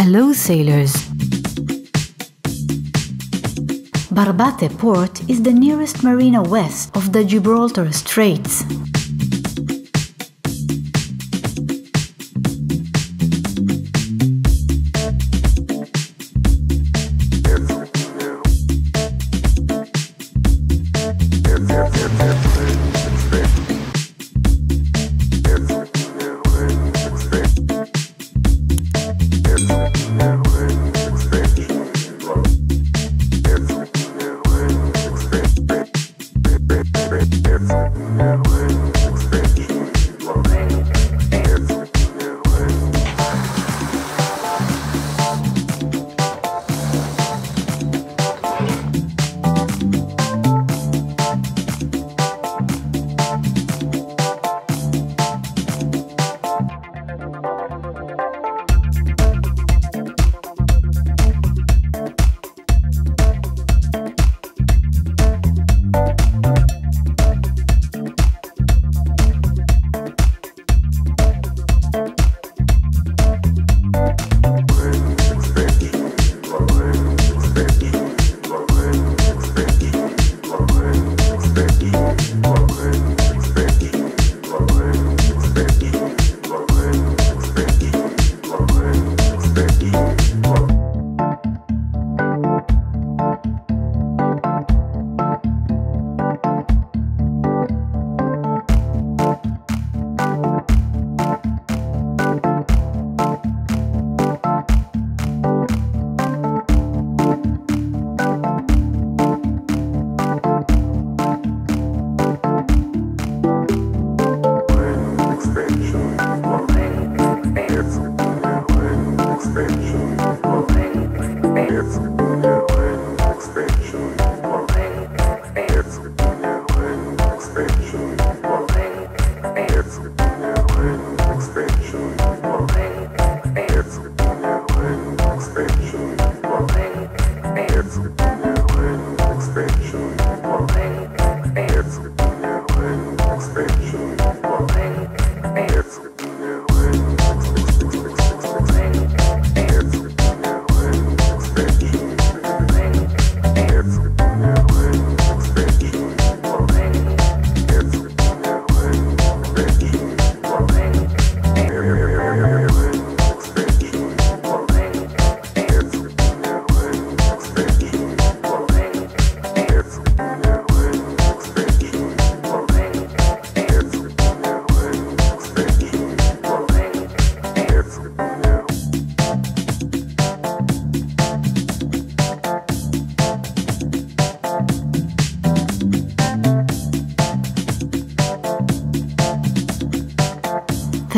Hello, sailors. Barbate port is the nearest marina west of the Gibraltar Straits. expansion. Expansion. Expansion.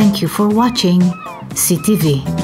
Thank you for watching Sea TV.